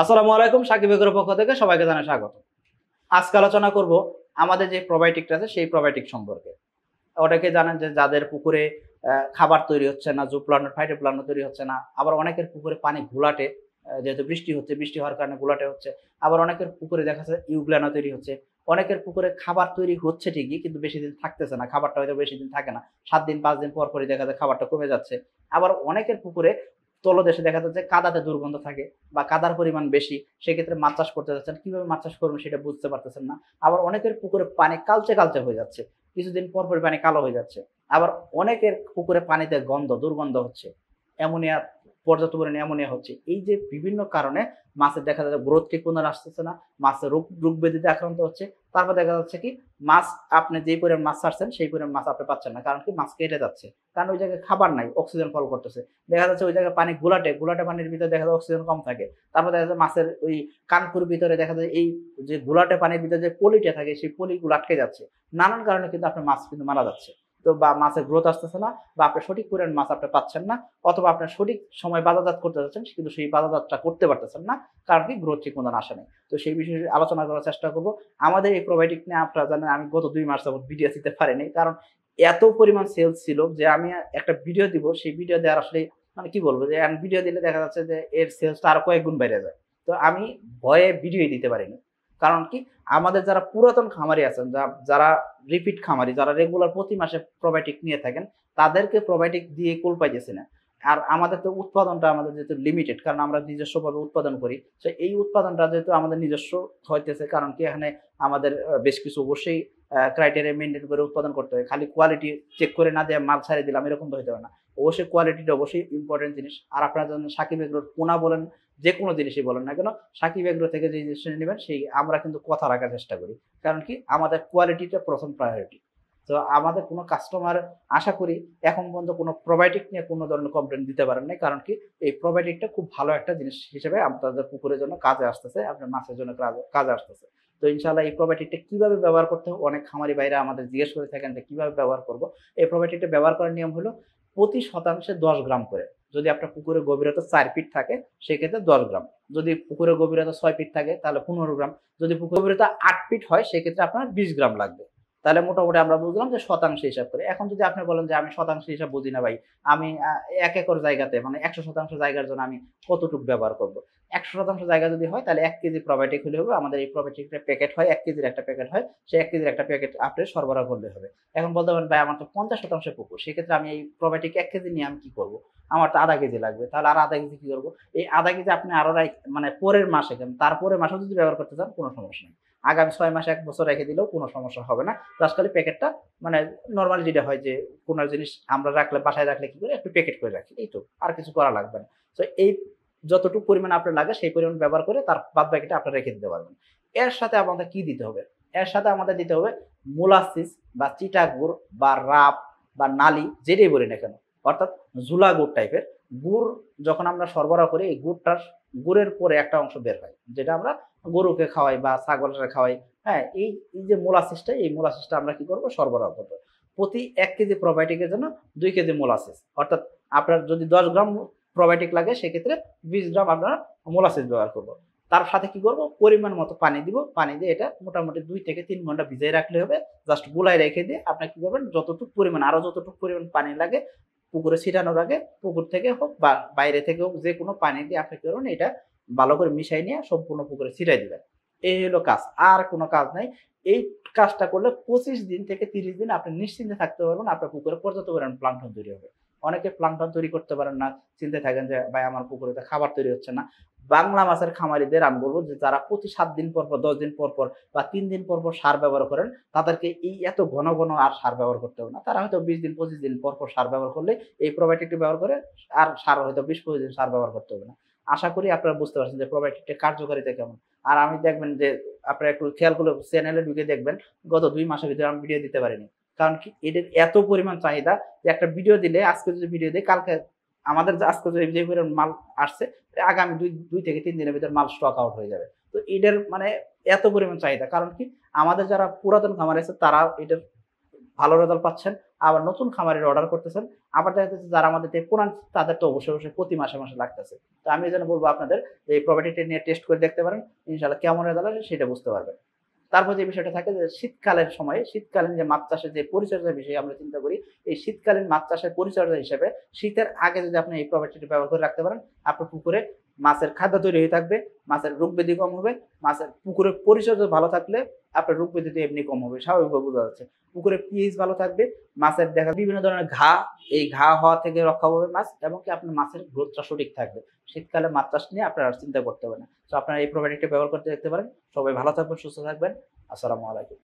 আসসালামু আলাইকুম, সাকিব বেগরের পক্ষ থেকে সবাইকে জানাই স্বাগত। আজকে আলোচনা করব আমাদের যে প্রোবায়োটিকটা আছে, সেই প্রোবায়োটিক সম্পর্কে। অনেকে জানেন যে যাদের পুকুরে খাবার তৈরি হচ্ছে না জুপ্লানো ফাইটোপ্লানো তৈরি হচ্ছে না, আবার অনেকের পুকুরে পানি ঘোলাটে যেহেতু বৃষ্টি হচ্ছে, বৃষ্টি হওয়ার কারণে ঘোলাটে হচ্ছে, আবার অনেকের পুকুরে দেখা যাচ্ছে ইউগ্লানো তৈরি হচ্ছে। অনেকের পুকুরে খাবার তৈরি হচ্ছে ঠিকই, কিন্তু বেশি দিন থাকতেছে না, খাবারটা হয়তো বেশি দিন থাকে না, সাত দিন, পাঁচ দিন পর পরই দেখা যায় খাবারটা কমে যাচ্ছে। আবার অনেকের পুকুরে তলদেশে দেখা যাচ্ছে কাদাতে দুর্গন্ধ থাকে বা কাদার পরিমাণ বেশি, সেক্ষেত্রে মাছ চাষ করতে যাচ্ছেন। কীভাবে মাছ চাষ করবেন সেটা বুঝতে পারতেছেন না। আবার অনেকের পুকুরে পানি কালচে কালচে হয়ে যাচ্ছে। কিছুদিন পর পর পানি কালো হয়ে যাচ্ছে। আবার অনেকের পুকুরে পানিতে গন্ধ, দুর্গন্ধ হচ্ছে। অ্যামোনিয়া পর্যাপ্ত পরিমাণে অ্যামোনিয়া হচ্ছে। এই যে বিভিন্ন কারণে মাছের দেখা যাচ্ছে গ্রোথ ঠিক মতো আসতেছে না, মাছের রোগ রোগ ব্যাধিতে আক্রান্ত হচ্ছে। তারপর দেখা যাচ্ছে কি, মাছ আপনি যেই পরিমাণ মাছ ছাড়ছেন, সেই পরিমাণ মাছ আপনি পাচ্ছেন না, কারণ কি মাছ কেটে যাচ্ছে। কারণ ওই জায়গায় খাবার নাই অক্সিজেন ফল করতেছে। দেখা যাচ্ছে ওই জায়গায় পানি গুলাটে গুলাটে পানির ভিতরে দেখা যায় অক্সিজেন কম থাকে। তারপর দেখা যাচ্ছে মাছের ওই কানপুর ভিতরে দেখা যায় এই যে গুলাটে পানির ভিতরে যে পলিটা থাকে, সেই পলিগুলো আটকে যাচ্ছে। নানান কারণে কিন্তু আপনার মাছ কিন্তু মারা যাচ্ছে। তো বা মাছের গ্রোথ আসতেছে না বা আপনি সঠিক পরিমাণ মাছ আপনি পাচ্ছেন না অথবা আপনার সঠিক সময় বাজারজাত করতে যাচ্ছেন, কিন্তু সেই বাজারজাতটা করতে পারতেছেন না, কারণ কি গ্রোথ ঠিক মতন আসে নাই। তো সেই বিষয়ে আলোচনা করার চেষ্টা করব। আমাদের এই প্রোবায়োটিক নিয়ে আপনারা জানেন, আমি গত দুই মাস যাবত ভিডিও দিতে পারিনি, কারণ এত পরিমাণ সেলস ছিল যে আমি একটা ভিডিও দিব, সেই ভিডিও দেওয়ার আসলে মানে কি বলব, যে ভিডিও দিলে দেখা যাচ্ছে যে এর সেলসটা আরও কয়েক গুণ বেড়ে যায়। তো আমি ভয়ে ভিডিও দিতে পারিনি। কারণ কি? আমাদের যারা পুরাতন খামারি আছেন যারা রিপিট খামারি, যারা রেগুলার প্রতি মাসে প্রোবায়োটিক নিয়ে থাকেন, তাদেরকে প্রোবায়োটিক দিয়ে কুল পাইতেছি না। আর আমাদের তো উৎপাদনটা আমাদের যেহেতু লিমিটেড কারণ আমরা নিজস্বভাবে উৎপাদন করি তো এই উৎপাদনটা যেহেতু আমাদের নিজস্ব হইতেছে, কারণ কি এখানে আমাদের বেশ কিছু অবশ্যই ক্রাইটেরিয়া মেনটেন করে উৎপাদন করতে হয়। খালি কোয়ালিটি চেক করে না দিয়ে মাল ছাড়িয়ে দিলাম, এরকম তো হইতে পারে না। অবশ্যই কোয়ালিটিটা অবশ্যই ইম্পর্টেন্ট জিনিস। আর আপনারা যেন সাকিব এগ্রোর পোনা বলেন, যে কোনো জিনিসই বলেন না কেন, সাকিব এগ্রো থেকে যে জিনিসটা নেবেন, সেই আমরা কিন্তু কথা রাখার চেষ্টা করি। কারণ কি? আমাদের কোয়ালিটিটা প্রথম প্রায়োরিটি তো আমাদের কোনো কাস্টমার আশা করি এখন পর্যন্ত কোনো প্রোবায়োটিক নিয়ে কোনো ধরনের কমপ্লেন দিতে পারেন নাই। কারণ কি? এই প্রোবায়োটিকটা খুব ভালো একটা জিনিস হিসেবে আপনাদের পুকুরের জন্য কাজে আসতেছে, আপনার মাছের জন্য কাজে- আসতেছে। তো ইনশাল্লাহ এই প্রোবায়োটিকটা কীভাবে ব্যবহার করতে হবে? অনেক খামারি বাইরে আমাদের জিজ্ঞেস করে থাকেন যে কীভাবে ব্যবহার করব? এই প্রোবায়োটিকটা ব্যবহার করার নিয়ম হলো প্রতি শতাংশে দশ গ্রাম করে। যদি আপনার পুকুরের গভীরতা চার ফিট থাকে, সেক্ষেত্রে দশ গ্রাম। যদি পুকুরের গভীরতা ছয় ফিট থাকে, তাহলে পনেরো গ্রাম। যদি পুকুর গভীরতা আট ফিট হয়, সেক্ষেত্রে আপনার বিশ গ্রাম লাগবে। তাহলে মোটামুটি আমরা বুঝলাম যে শতাংশ হিসাব করে। এখন যদি আপনি বলেন যে আমি শতাংশ হিসাব বুঝি না ভাই, আমি এক একর জায়গাতে মানে একশো শতাংশ জায়গার জন্য আমি কতটুকু ব্যবহার করব? একশো শতাংশ জায়গা যদি হয়, তাহলে এক কেজি প্রোবায়োটিক হলে হবে, আমাদের এই প্রোবায়োটিকটা প্যাকেট হয়, এক কেজির একটা প্যাকেট হয় সেই এক কেজির একটা প্যাকেট আপনি সরবরাহ করলে হবে। এখন বলতে পারেন, ভাই, আমার তো পঞ্চাশ শতাংশ পুকুর, সেক্ষেত্রে আমি এই প্রোবায়োটিক এক কেজি নিয়ে আমি কি করব? আমার তো আধা কেজি লাগবে। তাহলে আর আধা কেজি কি করব? এই আধা কেজি আপনি আরও মানে পরের মাসে কেন? তারপরের মাসেও যদি ব্যবহার করতে চান, কোনো সমস্যা নেই। আগামী ছয় মাস এক বছর রেখে দিলেও কোনো সমস্যা হবে না। খালি প্যাকেটটা মানে নর্মালি যেটা হয় যে, কোনো জিনিস আমরা রাখলে, বাসায় রাখলে কি করে? একটু প্যাকেট করে রাখি, এই তো। আর কিছু করা লাগবে না। তো এই যতটুকু পরিমাণ আপনার লাগে, সেই পরিমাণ ব্যবহার করে তার বাদ বাকিটা আপনি রেখে দিতে পারবেন। এর সাথে আমাদের কি দিতে হবে? এর সাথে আমাদের দিতে হবে মোলাসিস বা চিটাগুড় বা রাপ বা নালি, যেটাই বলি না কেন। অর্থাৎ ঝুলা গুড় টাইপের গুড় যখন আমরা সরবরাহ করি, এই গুড়টার গুড়ের পরে একটা অংশ বের হয়, যেটা আমরা গরুকে খাওয়াই বা ছাগলকে খাওয়াই। হ্যাঁ এই যে মোলাসিসটা এই মোলাসিসটা আমরা কি করব? সরবরাহ করব। প্রতি এক কেজি প্রোবায়োটিকের জন্য দুই কেজি মোলাসিস অর্থাৎ আপনার যদি দশ গ্রাম প্রোবায়োটিক লাগে, সেক্ষেত্রে বিশ গ্রাম আপনারা মোলাসিস ব্যবহার করব। তার সাথে কি করব? পরিমাণ মতো পানি দিব। পানি দিয়ে এটা মোটামুটি দুই থেকে তিন ঘণ্টা ভিজিয়ে রাখলে হবে। জাস্ট গুলাই রেখে দিয়ে আপনি কি করবেন? যতটুকু পরিমাণ, আরও যতটুকু পরিমাণ পানি লাগে পুকুরে ছিটানোর আগে পুকুর থেকে হোক বা বাইরে থেকে হোক যে কোনো পানি দিয়ে আপনি করুন এটা ভালো করে মিশাই নিয়ে সম্পূর্ণ পুকুরে ছিটাই দেবেন। এই হলো কাজ, আর কোনো কাজ নাই। এই কাজটা করলে পঁচিশ দিন থেকে তিরিশ দিন আপনি নিশ্চিন্তে থাকতে পারবেন, আপনার পুকুরে পর্যাপ্ত পরিমাণ প্লান্টন তৈরি হবে। অনেকে প্লান্টন তৈরি করতে পারেন না, চিন্তায় থাকেন যে, ভাই, আমার পুকুরে তো খাবার তৈরি হচ্ছে না। বাংলা মাছের খামারিদের আমি বলব যে, যারা প্রতি সাত দিন পর পর, দশ দিন পর পর বা তিন দিন পর পর সার ব্যবহার করেন, তাদেরকে এই এত ঘন ঘন আর সার ব্যবহার করতে হবে না। তারা হয়তো বিশ দিন, পঁচিশ দিন পর পর সার ব্যবহার করলে এই প্রোবায়োটিকটি ব্যবহার করে আর সার হয়তো বিশ, পঁচিশ দিন সার ব্যবহার করতে হবে না। আশা করি আপনারা বুঝতে পারছেন যে প্রোবায়োটিকটির কার্যকারিতা কেমন। আর আমি দেখবেন যে, আপনারা একটু খেয়াল করলে চ্যানেলে ঢুকে দেখবেন, গত দুই মাসের ভিতরে আমি ভিডিও দিতে পারিনি। কারণ কি এদের এত পরিমাণ চাহিদা যে একটা ভিডিও দিলে, আজকে যদি ভিডিও দিই, কালকে আমাদের যে আজকে যে পরিমাণ মাল আসছে আগামী দুই দুই থেকে তিন দিনের ভিতরে মাল স্টক আউট হয়ে যাবে। তো এটার মানে এত পরিমাণ চাহিদা। কারণ কি আমাদের যারা পুরাতন খামার আছে তারা এটার ভালো রেজাল্ট পাচ্ছেন, আবার নতুন খামারের অর্ডার করতেছেন। আবার দেখা যাচ্ছে যারা আমাদের পুরান তাদের তো অবশ্যই অবশ্যই প্রতি মাসে মাসে লাগতেছে। তো আমি জন্য বলব আপনাদের এই প্রপার্টিটা নিয়ে টেস্ট করে দেখতে পারেন ইনশাল্লাহ কেমন রেজাল্ট আসে সেটা বুঝতে পারবেন। তারপর যে বিষয়টা থাকে যে শীতকালের সময়, শীতকালীন যে মাছ চাষের যে পরিচর্যা বিষয়ে আমরা চিন্তা করি, এই শীতকালীন মাছ চাষের পরিচর্যা হিসেবে শীতের আগে যদি আপনি এই প্রপার্টিটি ব্যবহার করে রাখতে পারেন, আপনার পুকুরে মাছের খাদ্য তৈরি হয়ে থাকবে, মাছের রোগ ব্যাধি কম হবে, মাছের পুকুরের পরিচর্যা ভালো থাকলে আপনার রোগ ব্যাধিতে এমনি কম হবে, স্বাভাবিকভাবে বোঝা যাচ্ছে। পুকুরের পিএইচ ভালো থাকবে, মাছের দেখা বিভিন্ন ধরনের ঘা, এই ঘা হওয়া থেকে রক্ষা পাবে মাছ এবং কি আপনার মাছের গ্রোথটা সঠিক থাকবে। শীতকালে মাছ চাষ নিয়ে আপনার আর চিন্তা করতে হবে না। তো আপনারা এই প্রপার্টিটা ব্যবহার করতে দেখতে পারেন। সবাই ভালো থাকবেন, সুস্থ থাকবেন। আসসালামু আলাইকুম।